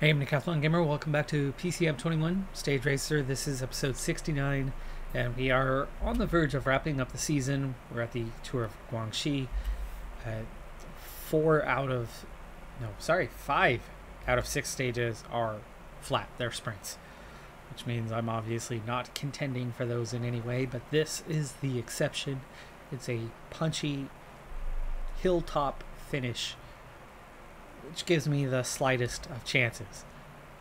Hey, I'm Decathlon Gamer. Welcome back to PCM 21 Stage Racer. This is episode 69, and we are on the verge of wrapping up the season. We're at the Tour of Guangxi. Uh, four out of, no, sorry, five out of six stages are flat. They're sprints, which means I'm obviously not contending for those in any way, but this is the exception. It's a punchy hilltop finish which gives me the slightest of chances.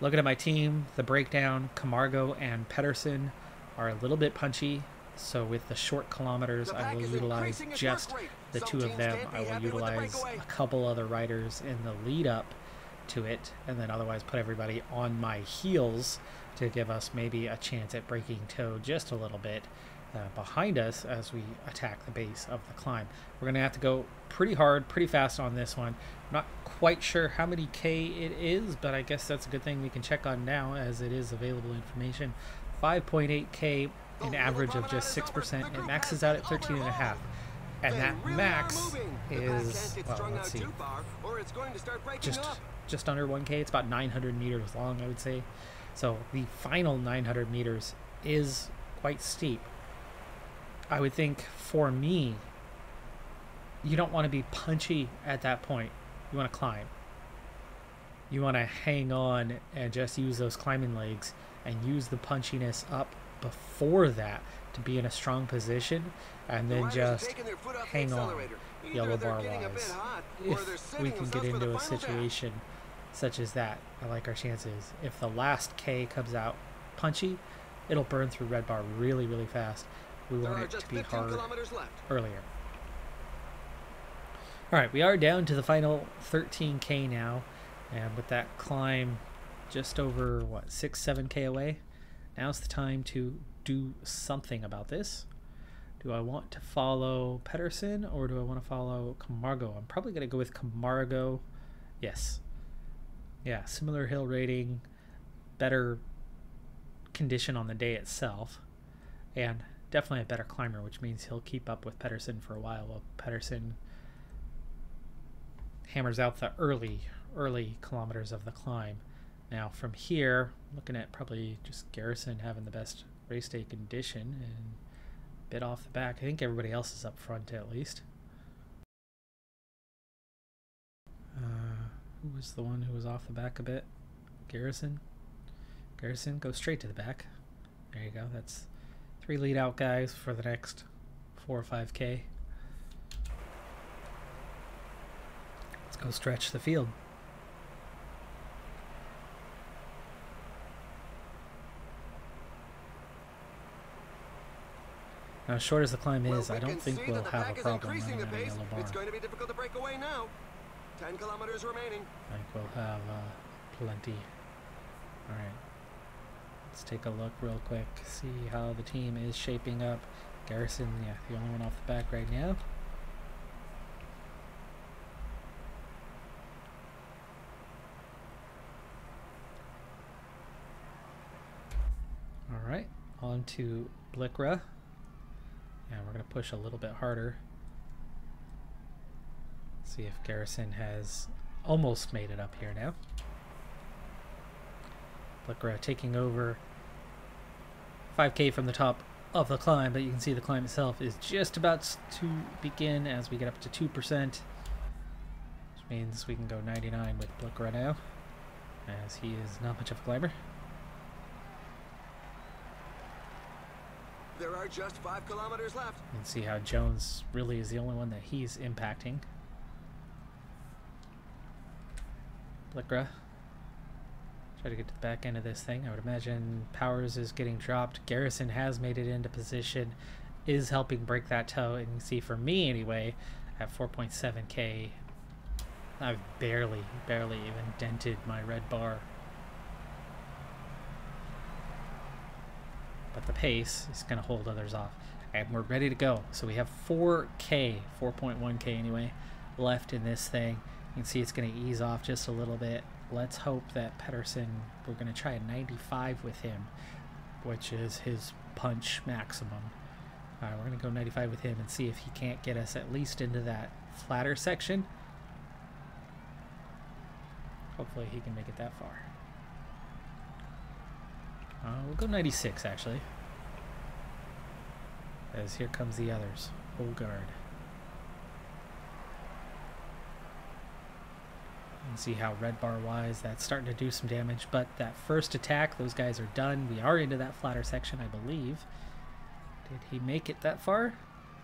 Looking at my team, the breakdown, Camargo and Pedersen are a little bit punchy, so with the short kilometers, I will utilize just the two of them. I will utilize a couple other riders in the lead up to it, and then otherwise put everybody on my heels to give us maybe a chance at breaking tow just a little bit uh, behind us as we attack the base of the climb. We're going to have to go pretty hard, pretty fast on this one. I'm not quite sure how many K it is, but I guess that's a good thing we can check on now as it is available information. 5.8K, an average of just 6%. It maxes out at 13.5. And that max is, well, let's see, just, just under 1K. It's about 900 meters long, I would say. So the final 900 meters is quite steep. I would think for me, you don't want to be punchy at that point. You want to climb. You want to hang on and just use those climbing legs and use the punchiness up before that to be in a strong position and then just hang on yellow bar wise. If we can get into a situation such as that, I like our chances. If the last K comes out punchy, it'll burn through red bar really, really fast. We want it to be hard earlier. Alright, we are down to the final 13k now, and with that climb just over, what, 6, 7k away, now's the time to do something about this. Do I want to follow Pedersen, or do I want to follow Camargo? I'm probably going to go with Camargo. Yes. Yeah, similar hill rating, better condition on the day itself, and definitely a better climber, which means he'll keep up with Pedersen for a while, while Pedersen hammers out the early, early kilometers of the climb. Now from here, looking at probably just Garrison having the best race day condition and bit off the back. I think everybody else is up front at least. Uh, who was the one who was off the back a bit? Garrison? Garrison, go straight to the back. There you go. That's three lead out guys for the next four or five K. Let's go stretch the field. Now, as short as the climb is, I don't think we'll have a problem running out yellow bar. It's going to be difficult to break away now. Ten kilometers remaining. I think we'll have uh, plenty. All right. Let's take a look real quick, see how the team is shaping up. Garrison, yeah, the only one off the back right now. Alright, on to Blickra. And we're going to push a little bit harder. See if Garrison has almost made it up here now. Blickra taking over 5k from the top of the climb, but you can see the climb itself is just about to begin as we get up to 2%, which means we can go 99 with Blickra now, as he is not much of a climber. There are just five kilometers left. You can see how Jones really is the only one that he's impacting. Blickra. Try to get to the back end of this thing. I would imagine Powers is getting dropped. Garrison has made it into position, is helping break that tow. And you can see for me anyway, at 4.7k, I've barely, barely even dented my red bar. but the pace is going to hold others off. And we're ready to go. So we have 4K, 4.1K anyway, left in this thing. You can see it's going to ease off just a little bit. Let's hope that Pedersen, we're going to try a 95 with him, which is his punch maximum. All right, we're going to go 95 with him and see if he can't get us at least into that flatter section. Hopefully he can make it that far. Uh, we'll go 96 actually. As here comes the others. Full And see how red bar wise that's starting to do some damage. But that first attack, those guys are done. We are into that flatter section, I believe. Did he make it that far?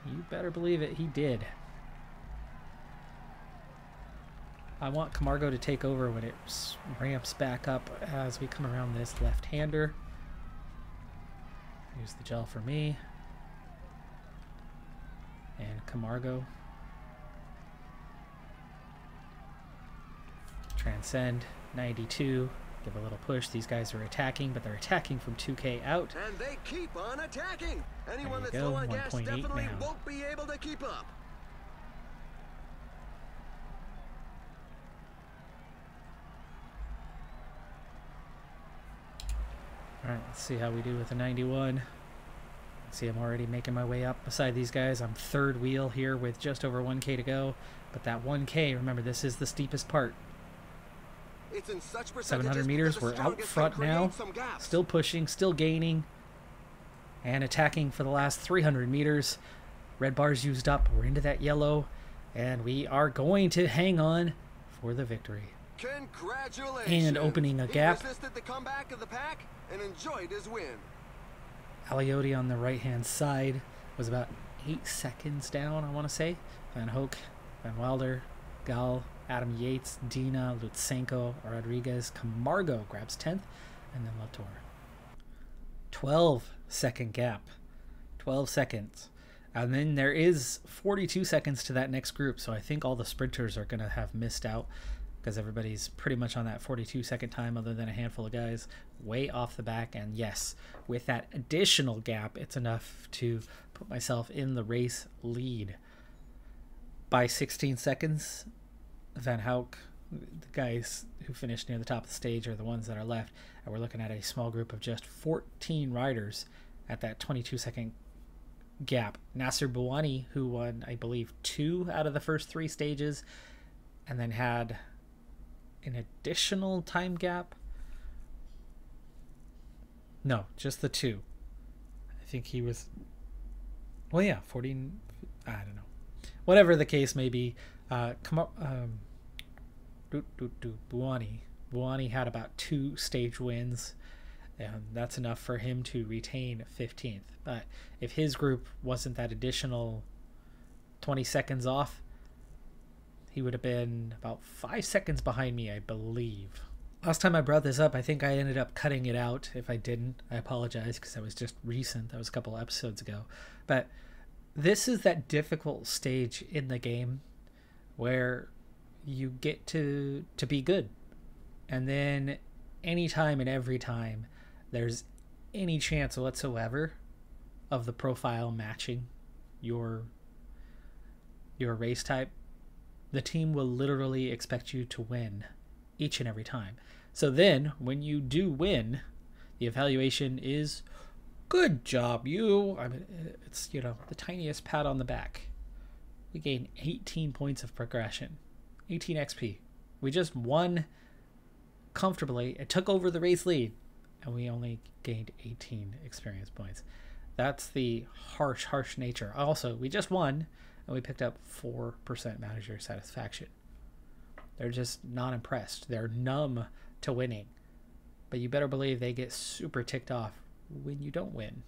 You better believe it, he did. I want Camargo to take over when it ramps back up as we come around this left-hander. Use the gel for me. And Camargo. Transcend, 92. Give a little push. These guys are attacking, but they're attacking from 2k out. And they keep on attacking. Anyone that's go, low on gas 1.8 definitely now. won't be able to keep up. Alright, let's see how we do with the 91. See, I'm already making my way up beside these guys. I'm third wheel here with just over 1k to go. But that 1k, remember, this is the steepest part. It's in such 700 meters, we're out front now. create some gaps. Still pushing, still gaining, and attacking for the last 300 meters. Red bar's used up. We're into that yellow, and we are going to hang on for the victory. Congratulations. And opening a He gap. resisted the comeback of the pack and enjoyed his win. Aliotti on the right hand side was about eight seconds down, I want to say. Van Hoek, Van Wilder, Gal, Adam Yates, Dina, Lutsenko, Rodriguez, Camargo grabs 10th, and then Latour. 12 second gap. 12 seconds. And then there is 42 seconds to that next group, so I think all the sprinters are going to have missed out because everybody's pretty much on that 42 second time, other than a handful of guys way off the back. And yes, with that additional gap, it's enough to put myself in the race lead by 16 seconds. Van Houk, the guys who finished near the top of the stage are the ones that are left. And we're looking at a small group of just 14 riders at that 22 second gap. Nacer Bouhanni, who won, I believe, two out of the first three stages, and then had an additional time gap. No, just the two. I think he was. Well, yeah, 14. I don't know. Whatever the case may be, uh, come up. Um, do, do, do, Bouhanni. Bouhanni had about two stage wins, and that's enough for him to retain 15th. But if his group wasn't that additional 20 seconds off, he would have been about five seconds behind me, I believe. Last time I brought this up, I think I ended up cutting it out. If I didn't, I apologize because that was just recent. That was a couple episodes ago. But this is that difficult stage in the game where you get to to be good. And then anytime and every time there's any chance whatsoever of the profile matching your your race type, the team will literally expect you to win each and every time. So then, when you do win, the evaluation is good job, you. I mean, it's, you know, the tiniest pat on the back. We gained 18 points of progression, 18 XP. We just won comfortably. It took over the race lead, and we only gained 18 experience points. That's the harsh, harsh nature. Also, we just won, and we picked up 4% manager satisfaction. They're just not impressed. They're numb to winning. But you better believe they get super ticked off when you don't win.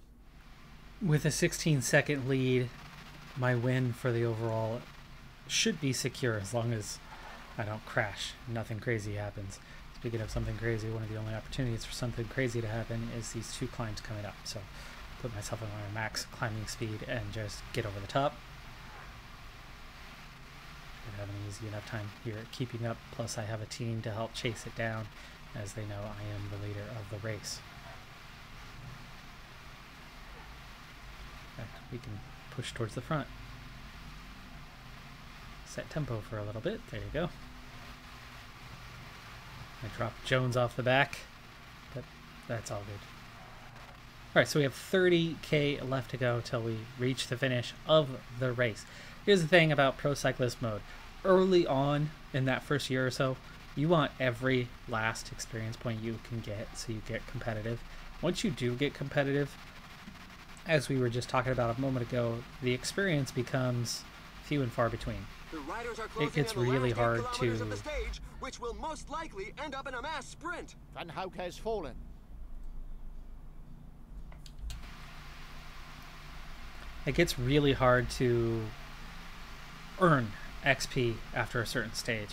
With a 16 second lead, my win for the overall should be secure as long as I don't crash. Nothing crazy happens. Speaking of something crazy, one of the only opportunities for something crazy to happen is these two climbs coming up. So put myself on my max climbing speed and just get over the top. Should have an easy enough time here keeping up. Plus, I have a team to help chase it down, as they know I am the leader of the race. We can push towards the front. Set tempo for a little bit. There you go. I dropped Jones off the back, but that's all good. Alright, so we have 30k left to go till we reach the finish of the race. Here's the thing about Pro Cyclist mode. Early on in that first year or so, you want every last experience point you can get so you get competitive. once you do get competitive, as we were just talking about a moment ago, the experience becomes few and far between. The riders are closing gets in the really hard kilometers of to- the stage, which will most likely end up in a mass sprint. Van Houke has fallen. it gets really hard to earn XP after a certain stage.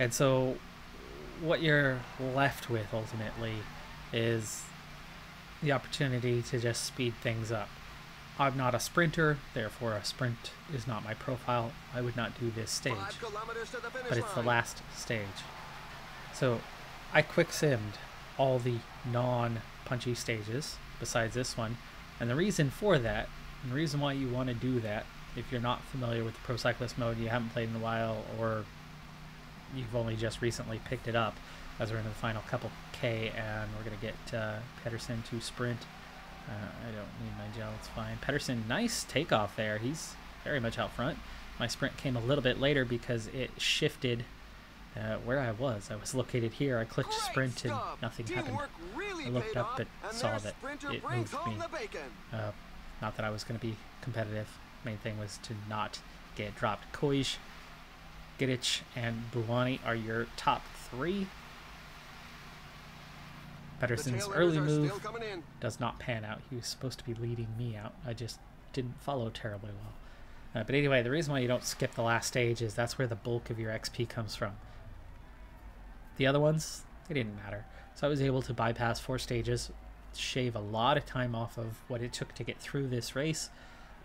And so what you're left with ultimately is the opportunity to just speed things up. I'm not a sprinter, therefore a sprint is not my profile. I would not do this stage, Five kilometers to the finish but it's the last stage. So I quick simmed all the non punchy stages besides this one. And the reason for that, and the reason why you want to do that, if you're not familiar with the Pro Cyclist mode, you haven't played in a while, or you've only just recently picked it up, as we're in the final couple K, and we're going to get uh, Pedersen to sprint. Uh, I don't need my gel, it's fine. Pedersen, nice takeoff there. He's very much out front. My sprint came a little bit later because it shifted uh, where I was. I was located here. I clicked Great sprint and stuff. nothing happened. Really I looked up but and saw that it moved me. Uh, not that I was going to be competitive. Main thing was to not get dropped. Kooij, Gidic, and Bouhanni are your top three. Pedersen's early move still coming in. does not pan out. He was supposed to be leading me out. I just didn't follow terribly well. Uh, but anyway, the reason why you don't skip the last stage is that's where the bulk of your XP comes from. The other ones, they didn't matter. So I was able to bypass four stages, shave a lot of time off of what it took to get through this race,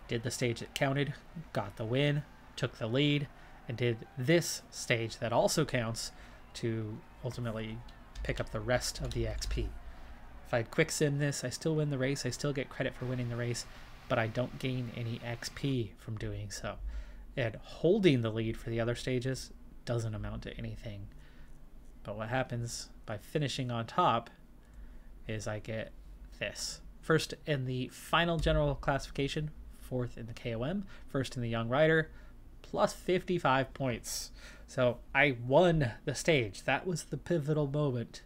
did the stage that counted, got the win, took the lead, and did this stage that also counts to ultimately pick up the rest of the XP. If I'd quick sim this, I still win the race, I still get credit for winning the race, but I don't gain any XP from doing so. And holding the lead for the other stages doesn't amount to anything. But what happens by finishing on top is I get this. First in the final general classification, fourth in the KOM, first in the Young Rider, plus 55 points. So I won the stage. That was the pivotal moment.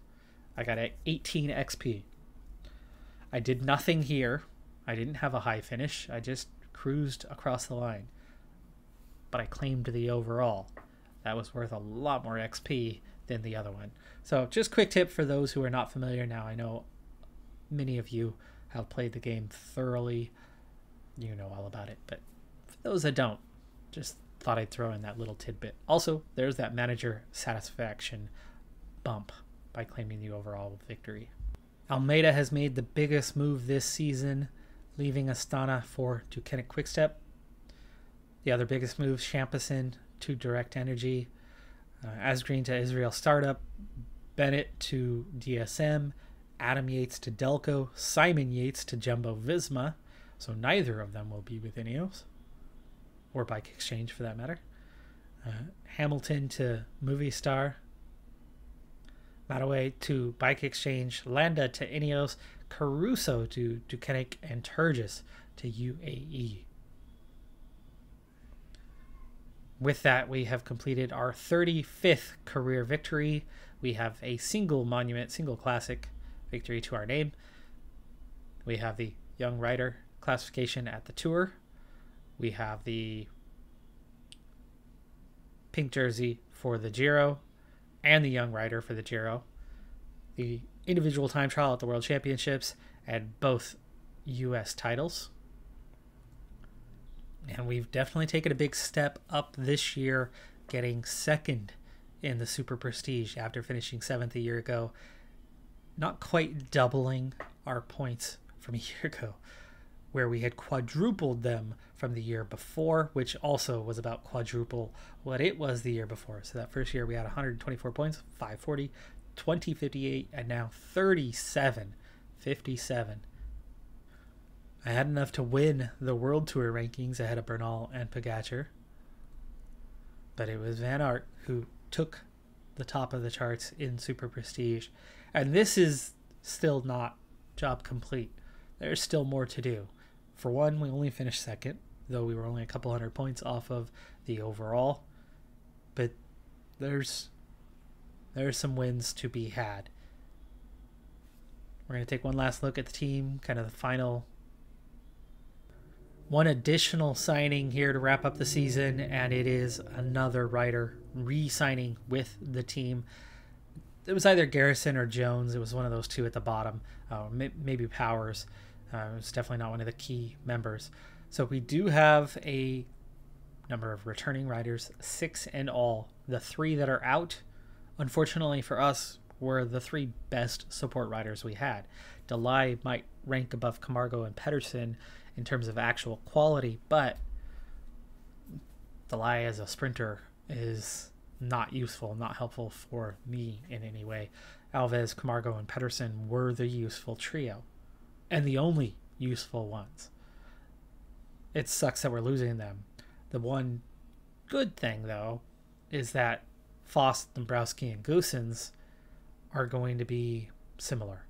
I got a 18 XP. I did nothing here. I didn't have a high finish. I just cruised across the line. But I claimed the overall. That was worth a lot more XP than the other one. So, just quick tip for those who are not familiar now. I know many of you have played the game thoroughly. You know all about it. But for those that don't, just thought I'd throw in that little tidbit. Also, there's that manager satisfaction bump by claiming the overall victory. Almeida has made the biggest move this season, leaving Astana for Deceuninck Quickstep. The other biggest move, Champison to Direct Energy, uh, Asgreen to Israel Startup, Bennett to DSM, Adam Yates to Delko, Simon Yates to Jumbo Visma. So neither of them will be with Ineos, or Bike Exchange for that matter. Uh, Hamilton to Movistar, Mataway to Bike Exchange, Landa to Ineos, Caruso to Deceuninck, and Turgis to UAE. With that, we have completed our 35th career victory. We have a single monument, single classic victory to our name. We have the young rider classification at the tour. We have the pink jersey for the Giro and the young rider for the Giro. The individual time trial at the World Championships and both US titles. And we've definitely taken a big step up this year, getting second in the Super Prestige after finishing seventh a year ago. Not quite doubling our points from a year ago, where we had quadrupled them from the year before, which also was about quadruple what it was the year before. So that first year we had 124 points, 540, 2058, and now 37, 57. I had enough to win the World Tour rankings ahead of Bernal and Pogacar. But it was Van Aert who took the top of the charts in Super Prestige. And this is still not job complete. There's still more to do. For one, we only finished second, though we were only a couple hundred points off of the overall. But there's there's some wins to be had. we're going to take one last look at the team, kind of the final one additional signing here to wrap up the season, and it is another rider re signing with the team. It was either Garrison or Jones. It was one of those two at the bottom. Uh, maybe Powers. Uh, it was definitely not one of the key members. So we do have a number of returning riders, six in all. The three that are out, unfortunately for us, were the three best support riders we had. Delay might rank above Camargo and Pedersen in terms of actual quality, but Delay as a sprinter is not useful, not helpful for me in any way. Alves, Camargo, and Pedersen were the useful trio, and the only useful ones. It sucks that we're losing them. The one good thing, though, is that Foss, Dombrowski, and Goossens are going to be similar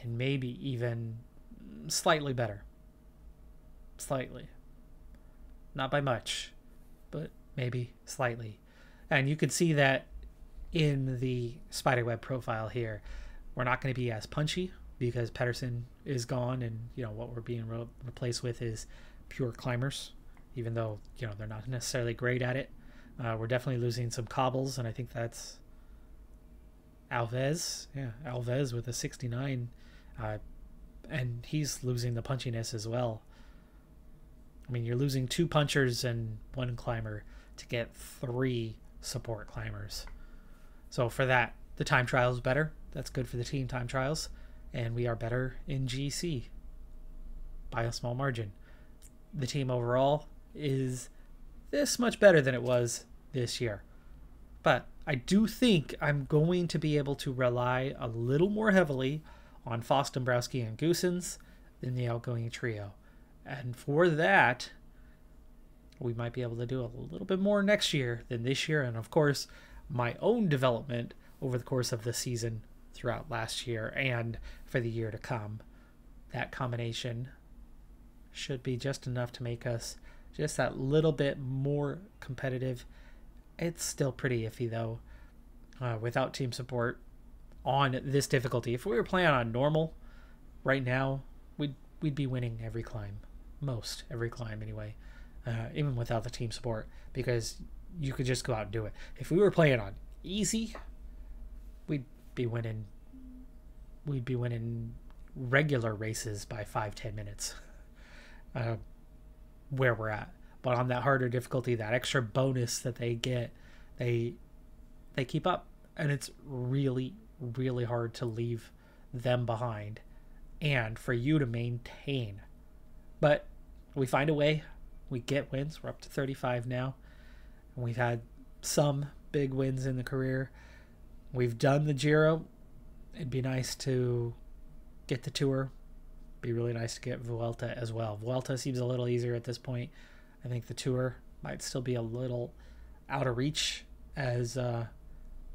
and maybe even slightly better. Slightly. Not by much, but maybe slightly. And you can see that in the spiderweb profile here. We're not going to be as punchy because Pedersen is gone, and you know what we're being re- replaced with is pure climbers. Even though you know they're not necessarily great at it, uh, we're definitely losing some cobbles, and I think that's Alves. Yeah, Alves with a 69, uh, and he's losing the punchiness as well. I mean, you're losing two punchers and one climber to get three support climbers. So for that, the time trial is better. That's good for the team time trials, and we are better in GC by a small margin. The team overall is this much better than it was this year. But I do think I'm going to be able to rely a little more heavily on Foss, Dombrowski, and Goossens than the outgoing trio. And for that, we might be able to do a little bit more next year than this year. And of course, my own development over the course of the season throughout last year and for the year to come. That combination should be just enough to make us just that little bit more competitive. It's still pretty iffy though, uh, without team support on this difficulty. If we were playing on normal right now, we'd we'd be winning every climb most every climb anyway, uh, even without the team support, because you could just go out and do it. If we were playing on easy, we'd be winning. We'd be winning regular races by five ten minutes. Uh, where we're at, but on that harder difficulty, that extra bonus that they get, they they keep up, and it's really really hard to leave them behind, and for you to maintain but we find a way. We get wins. We're up to 35 now. And we've had some big wins in the career. We've done the Giro. It'd be nice to get the tour. Be really nice to get Vuelta as well. Vuelta seems a little easier at this point. I think the tour might still be a little out of reach as uh,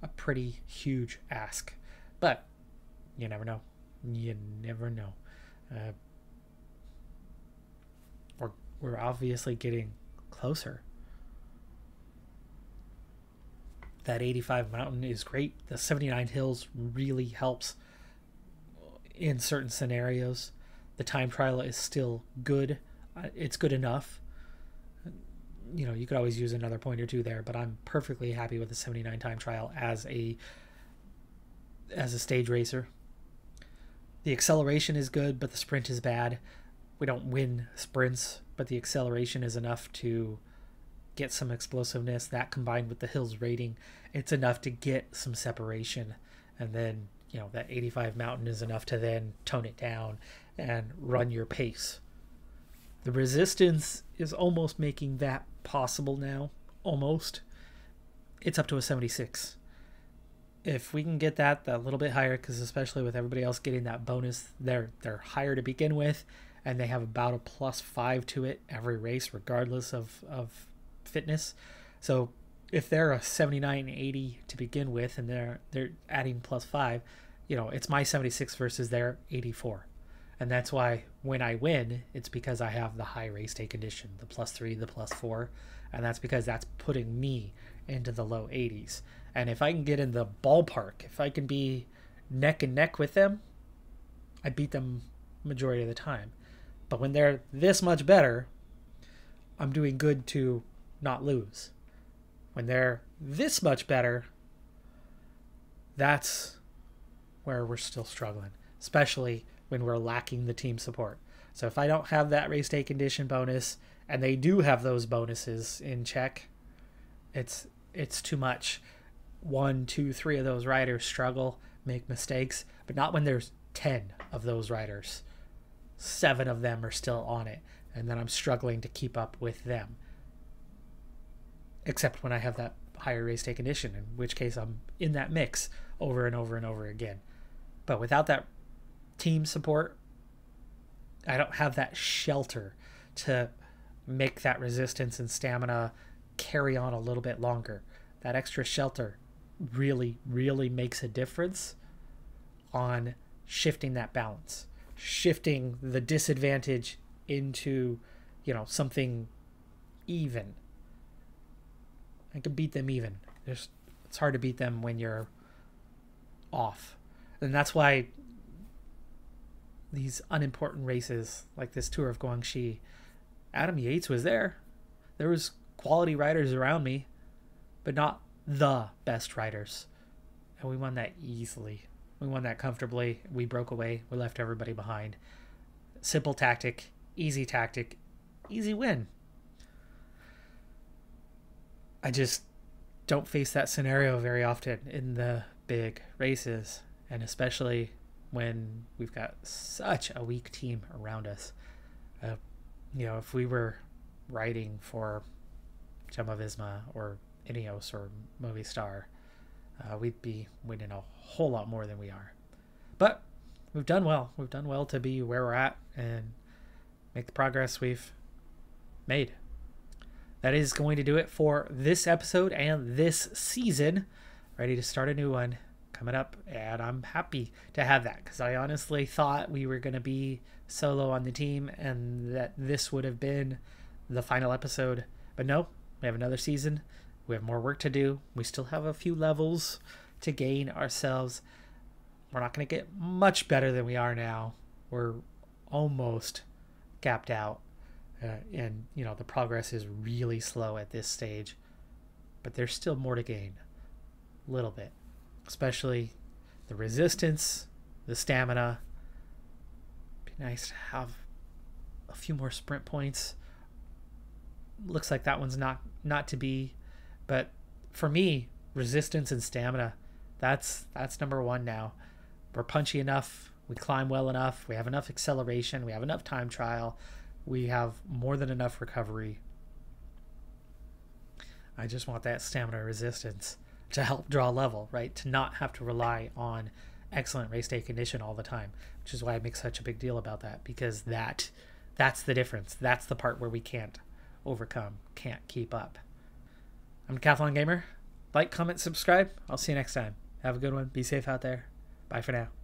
a pretty huge ask. But you never know. You never know. Uh, we're obviously getting closer. That 85 mountain is great. The 79 hills really helps in certain scenarios. The time trial is still good. Uh, it's good enough. You know, you could always use another point or two there, but I'm perfectly happy with the 79 time trial as a as a stage racer. The acceleration is good, but the sprint is bad. We don't win sprints but the acceleration is enough to get some explosiveness. That combined with the hills rating, it's enough to get some separation. And then, you know, that 85 mountain is enough to then tone it down and run your pace. The resistance is almost making that possible now. Almost. It's up to a 76. If we can get that a little bit higher, because especially with everybody else getting that bonus, they're they're higher to begin with and they have about a plus five to it every race, regardless of, of fitness. So if they're a 79 80 to begin with and they're they're adding plus five, you know, it's my 76 versus their 84. And that's why when I win, it's because I have the high race day condition, the plus three, the plus four. And that's because that's putting me into the low 80s. And if I can get in the ballpark, if I can be neck and neck with them, I beat them majority of the time. But when they're this much better, I'm doing good to not lose. When they're this much better, that's where we're still struggling, especially when we're lacking the team support. So if I don't have that race day condition bonus and they do have those bonuses in check, it's it's too much. One, two, three of those riders struggle, make mistakes, but not when there's ten of those riders. Seven of them are still on it, and then I'm struggling to keep up with them. Except when I have that higher race day condition, in which case I'm in that mix over and over and over again. But without that team support, I don't have that shelter to make that resistance and stamina carry on a little bit longer. That extra shelter really, really makes a difference on shifting that balance, shifting the disadvantage into, you know, something even. I could beat them even. There's, it's hard to beat them when you're off. And that's why these unimportant races like this tour of Guangxi, Adam Yates was there. There was quality riders around me, but not the best riders. And we won that easily. We won that comfortably. We broke away. We left everybody behind. Simple tactic, easy tactic, easy win. I just don't face that scenario very often in the big races, and especially when we've got such a weak team around us. Uh, you know, if we were riding for Jumbo Visma or Ineos or Movistar, uh, we'd be winning a whole lot more than we are. But we've done well. We've done well to be where we're at and make the progress we've made. That is going to do it for this episode and this season. Ready to start a new one coming up, and I'm happy to have that because I honestly thought we were going to be solo on the team and that this would have been the final episode. But no, we have another season. We have more work to do. We still have a few levels to gain ourselves. We're not going to get much better than we are now. We're almost gapped out. Uh, and, you know, the progress is really slow at this stage. But there's still more to gain. A little bit especially the resistance, the stamina. Be nice to have a few more sprint points. Looks like that one's not not to be, but for me, resistance and stamina, that's that's number one now. We're punchy enough, we climb well enough, we have enough acceleration, we have enough time trial, we have more than enough recovery. I just want that stamina resistance to help draw level, right? To not have to rely on excellent race day condition all the time, which is why I make such a big deal about that because that that's the difference. That's the part where we can't overcome, can't keep up. I'm Decathlon Gamer. Like, comment, subscribe. I'll see you next time. Have a good one. Be safe out there. Bye for now.